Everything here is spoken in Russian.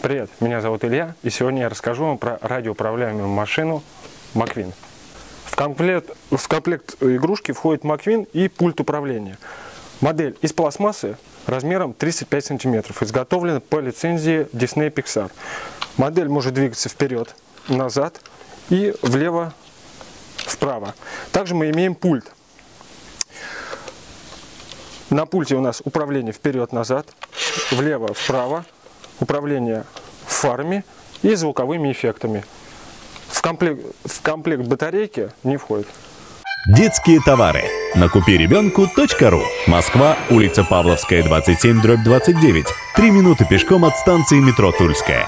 Привет, меня зовут Илья, и сегодня я расскажу вам про радиоуправляемую машину Маквин. В комплект, в комплект игрушки входит Маквин и пульт управления. Модель из пластмассы размером 35 сантиметров, изготовлена по лицензии Disney Pixar. Модель может двигаться вперед, назад и влево, вправо. Также мы имеем пульт. На пульте у нас управление вперед-назад, влево-вправо, управление фарами и звуковыми эффектами. В комплект, в комплект батарейки не входит. Детские товары. На купиребенку.ру. Москва, улица Павловская, 27, дробь 29. Три минуты пешком от станции метро Тульская.